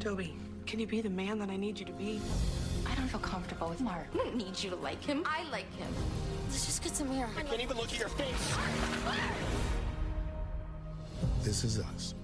Toby, can you be the man that I need you to be? I don't feel comfortable with Marc. I don't need you to like him. I like him. Let's just get some air. I Can't even look at your face. This is us.